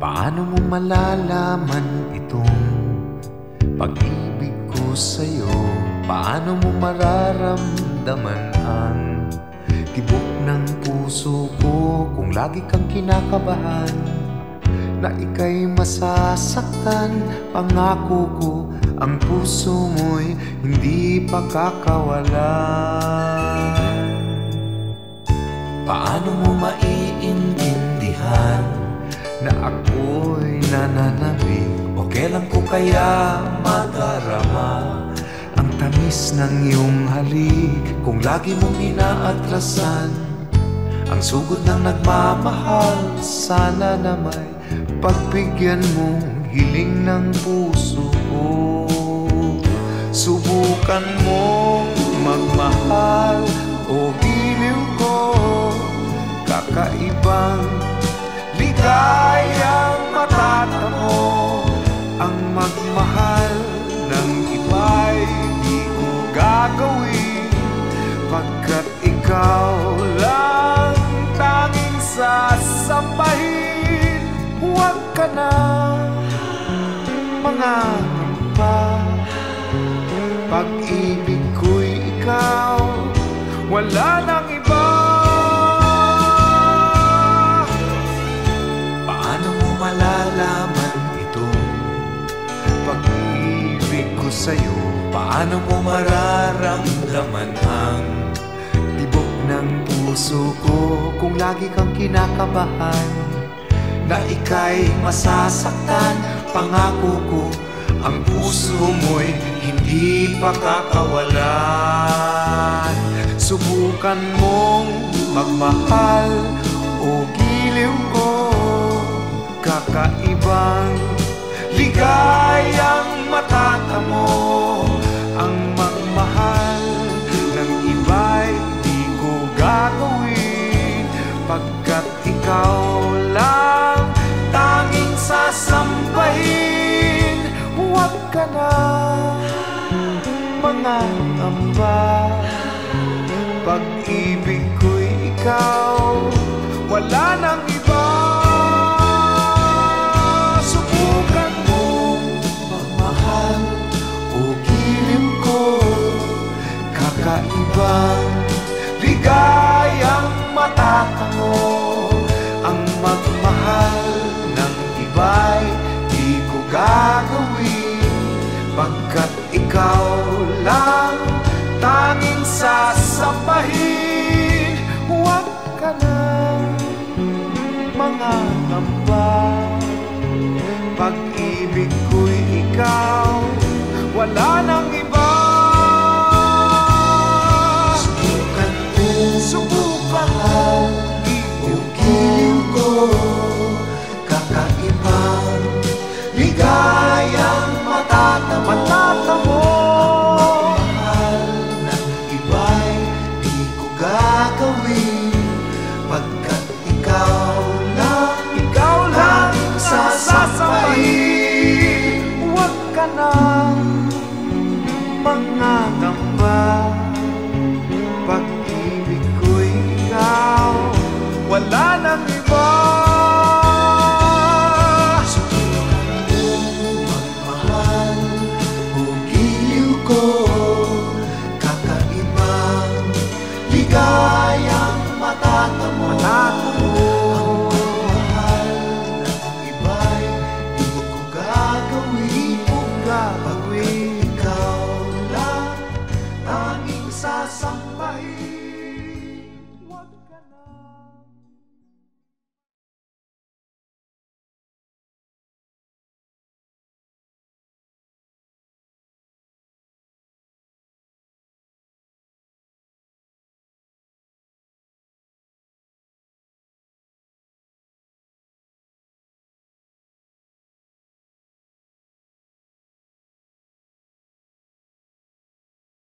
Paano mo malalaman itong pag-ibig ko sa'yo? Paano mo mararamdaman ang tibok ng puso ko Kung lagi kang kinakabahan na ika'y masasaktan Pangako ko ang puso mo'y hindi pa kakawalan Paano mo maiintindihan na ako'y nananabig O kailan ko kaya madarama Ang tamis ng iyong halik? Kung lagi mong inaatrasan Ang sugod ng nagmamahal Sana na may pagbigyan mong hiling ng puso ko. Subukan mong magmahal o giliw ko Kakaibang di ko gagawin Pagkat ikaw lang tanging sasambahin Huwag ka na mga pa Pag-ibig ko'y ikaw Wala nang iba. Paano mo malalaman itong Pag-ibig sa'yo Paano mo mararamdaman ang Tibok ng puso ko Kung lagi kang kinakabahan? Na ika'y masasaktan Pangako ko Ang puso mo'y hindi pa kakawalan Subukan mong magmahal O giliw ko Kakaibang ligayang matatamo. Ang ikaw lang tanging sasampahin. Huwag ka na mga amba Pag-ibig ko'y ikaw Wala nang iba. Subukan mo magmahal O giliw ko Kakaibang ligayang matatango ikaw lang tanging sasambahin Huwag ka nang mga ngamba Pag-ibig ko'y ikaw, wala nang iba. Subukan mo, subukan mo. sa